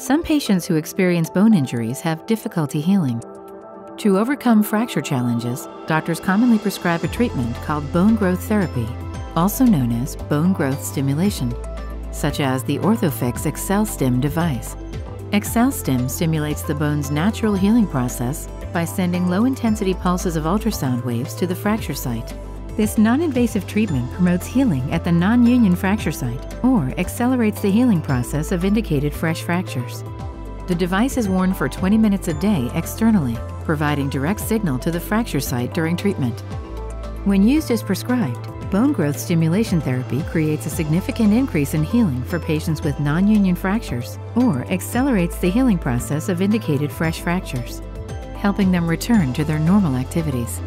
Some patients who experience bone injuries have difficulty healing. To overcome fracture challenges, doctors commonly prescribe a treatment called bone growth therapy, also known as bone growth stimulation, such as the Orthofix AccelStim device. AccelStim stimulates the bone's natural healing process by sending low intensity pulses of ultrasound waves to the fracture site. This non invasive treatment promotes healing at the non union fracture site or accelerates the healing process of indicated fresh fractures. The device is worn for 20 minutes a day externally, providing direct signal to the fracture site during treatment. When used as prescribed, bone growth stimulation therapy creates a significant increase in healing for patients with non union fractures or accelerates the healing process of indicated fresh fractures, helping them return to their normal activities.